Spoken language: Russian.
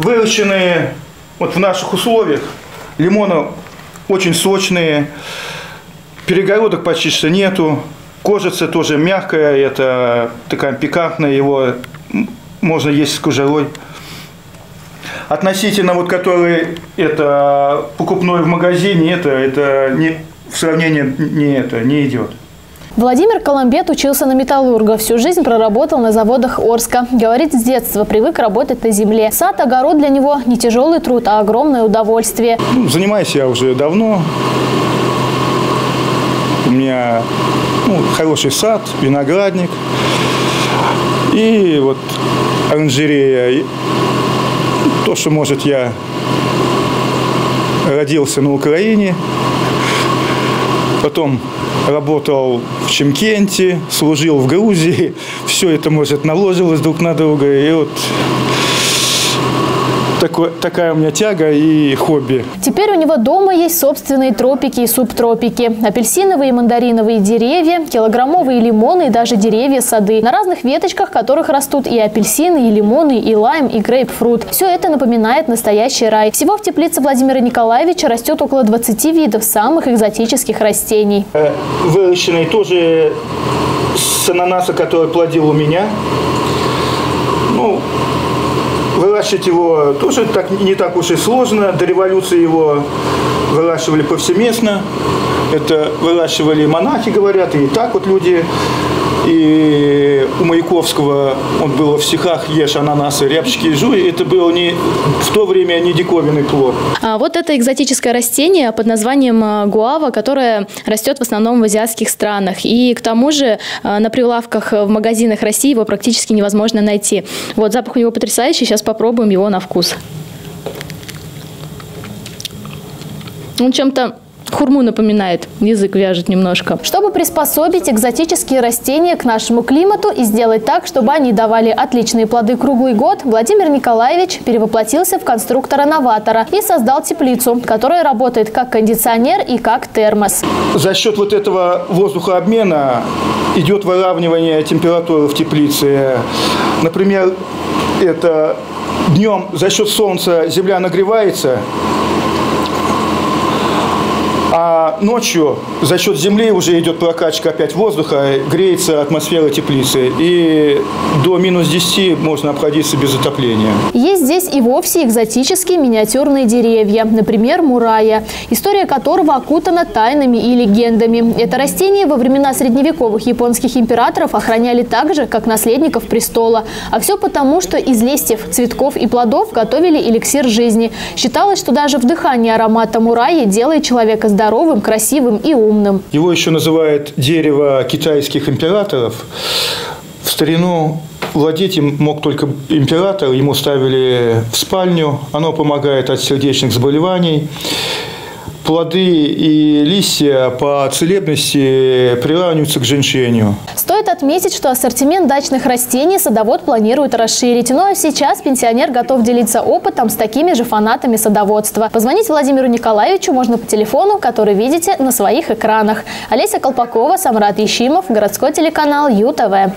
выращенные вот в наших условиях. Лимоны очень сочные, перегородок почти что нету. Кожица тоже мягкая, это такая пикантная, его можно есть с кожурой. Относительно вот который это покупной в магазине, это, это не, в сравнении не это не идет. Владимир Коломбет учился на металлурга. Всю жизнь проработал на заводах Орска. Говорит, с детства привык работать на земле. Сад, огород для него не тяжелый труд, а огромное удовольствие. Ну, занимаюсь я уже давно. У меня ну, хороший сад, виноградник. И вот оранжерея. То, что, может, я родился на Украине, потом работал в Чемкенте, служил в Грузии. Все это, может, наложилось друг на друга. И вот такой, такая у меня тяга и хобби. Теперь у него дома есть собственные тропики и субтропики. Апельсиновые и мандариновые деревья, килограммовые лимоны и даже деревья-сады. На разных веточках которых растут и апельсины, и лимоны, и лайм, и грейпфрут. Все это напоминает настоящий рай. Всего в теплице Владимира Николаевича растет около 20 видов самых экзотических растений. Э, выращенные тоже с ананаса, который плодил у меня. Ну, Выращивать его тоже так, не так уж и сложно. До революции его выращивали повсеместно. Это выращивали монахи, говорят, и так вот люди и у Маяковского он был в стихах «Ешь ананасы, рябчики и жуй». Это был не, в то время не диковинный плод. А вот это экзотическое растение под названием а, гуава, которое растет в основном в азиатских странах. И к тому же а, на прилавках в магазинах России его практически невозможно найти. Вот запах у него потрясающий. Сейчас попробуем его на вкус. Он чем-то Хурму напоминает, язык вяжет немножко. Чтобы приспособить экзотические растения к нашему климату и сделать так, чтобы они давали отличные плоды круглый год, Владимир Николаевич перевоплотился в конструктора-новатора и создал теплицу, которая работает как кондиционер и как термос. За счет вот этого воздухообмена идет выравнивание температуры в теплице. Например, это днем за счет солнца земля нагревается, а ночью за счет земли уже идет прокачка опять воздуха, греется атмосфера теплицы. И до минус 10 можно обходиться без отопления. Есть здесь и вовсе экзотические миниатюрные деревья. Например, мурая, история которого окутана тайнами и легендами. Это растение во времена средневековых японских императоров охраняли так же, как наследников престола. А все потому, что из листьев, цветков и плодов готовили эликсир жизни. Считалось, что даже вдыхание аромата мураи делает человека здоровым здоровым, красивым и умным. Его еще называют дерево китайских императоров. В старину Владеть им мог только император, ему ставили в спальню, оно помогает от сердечных заболеваний плоды и листья по целебности приравниваются к женьшеню. Стоит отметить, что ассортимент дачных растений садовод планирует расширить. Ну а сейчас пенсионер готов делиться опытом с такими же фанатами садоводства. Позвонить Владимиру Николаевичу можно по телефону, который видите на своих экранах. Олеся Колпакова, Самрат Ещимов, городской телеканал ЮТВ.